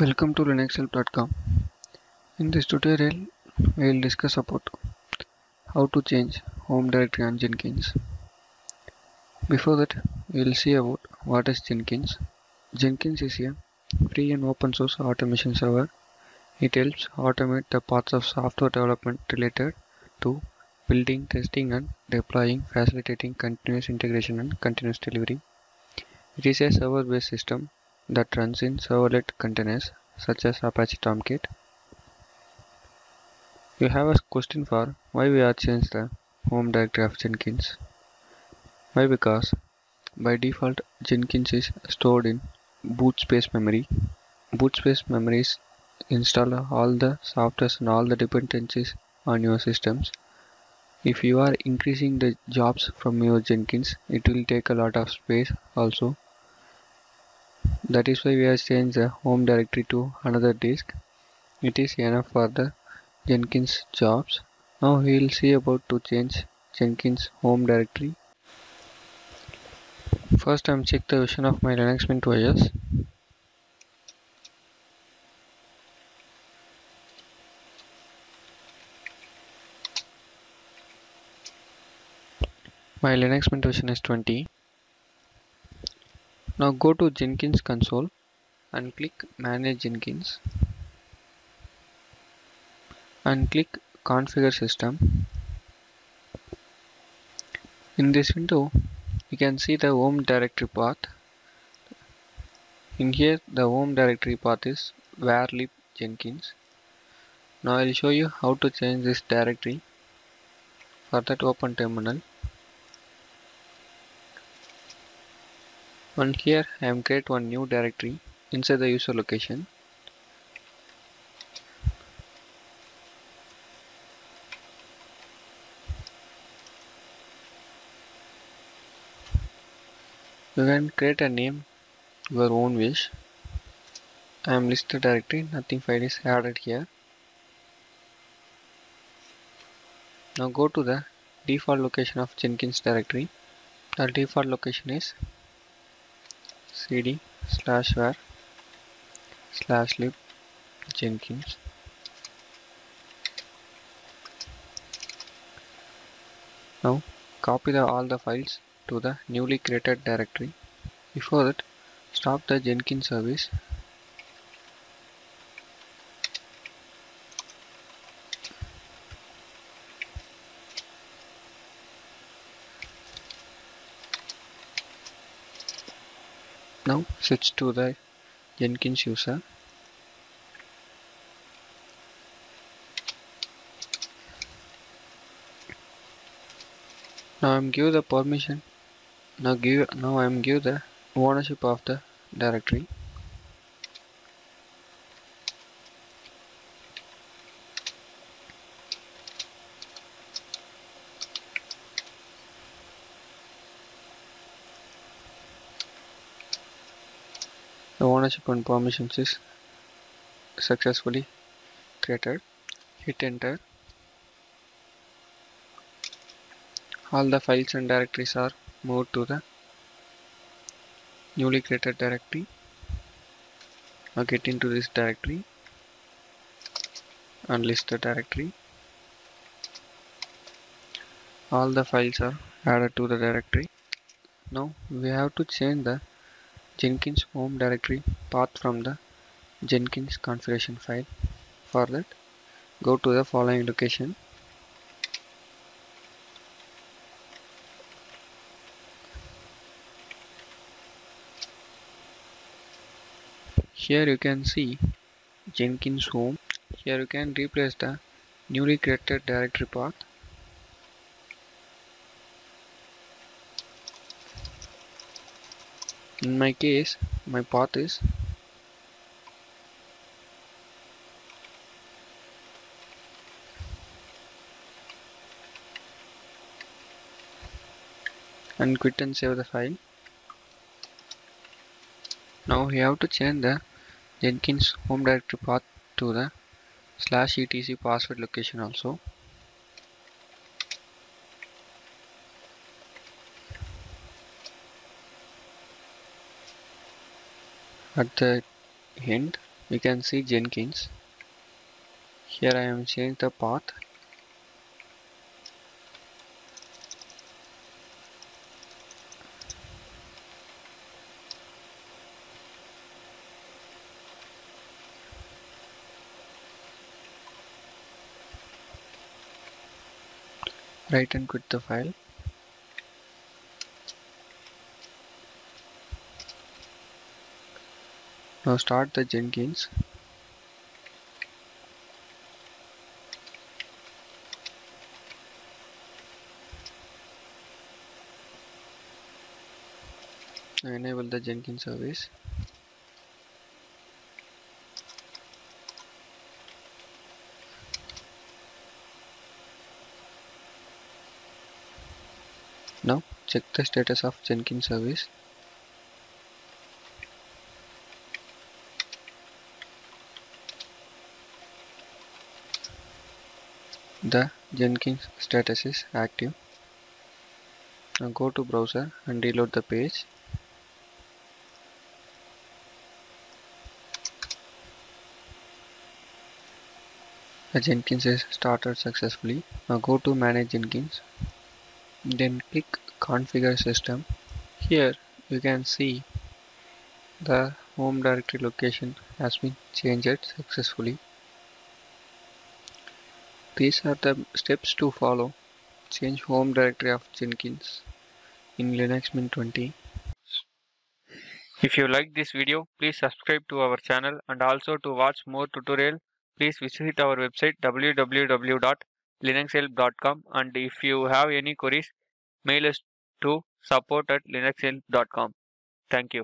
Welcome to linuxhelp.com. In this tutorial, we will discuss about how to change home directory on Jenkins. Before that, we will see about what is Jenkins. Jenkins is a free and open source automation server. It helps automate the parts of software development related to building, testing and deploying, facilitating continuous integration and continuous delivery. It is a server-based system that runs in servlet containers such as Apache Tomcat. You have a question for why we are changed the home directory of Jenkins. Why? Because by default Jenkins is stored in boot space memory. Boot space memories install all the softwares and all the dependencies on your systems. If you are increasing the jobs from your Jenkins, it will take a lot of space also that is why we have changed the home directory to another disk. It is enough for the jenkins jobs. Now we will see about to change jenkins home directory. First i'm check the version of my linux mint os my linux mint version is 20 now go to Jenkins console and click manage Jenkins and click configure system. In this window you can see the home directory path. In here the home directory path is varlib Jenkins. Now I will show you how to change this directory. For that open terminal and here I am create one new directory inside the user location. You can create a name your own wish. I am listed directory nothing file is added here. Now go to the default location of Jenkins directory. The default location is cd slash var slash lib jenkins. Now copy the, all the files to the newly created directory. Before that stop the jenkins service now switch to the Jenkins user. Now I'm give the permission. Now give now I'm give the ownership of the directory the ownership and permissions is successfully created. Hit enter. All the files and directories are moved to the newly created directory. Now get into this directory and list the directory. All the files are added to the directory. Now we have to change the Jenkins home directory path from the Jenkins configuration file. For that, go to the following location. Here you can see Jenkins home. Here you can replace the newly created directory path in my case my path is. And quit and save the file. Now we have to change the Jenkins home directory path to the slash etc password location also at the end we can see Jenkins. Here I am changing the path. Write and quit the file. Now start the Jenkins. enable the Jenkins service. Now check the status of Jenkins service. The Jenkins status is active. Now go to browser and reload the page. The Jenkins is started successfully. Now go to manage Jenkins. Then click configure system. Here you can see the home directory location has been changed successfully. These are the steps to follow. Change home directory of Jenkins in Linux Mint 20. If you like this video, please subscribe to our channel and also to watch more tutorial please visit our website www.linuxhelp.com and if you have any queries, mail us to support at linuxhelp.com. Thank you.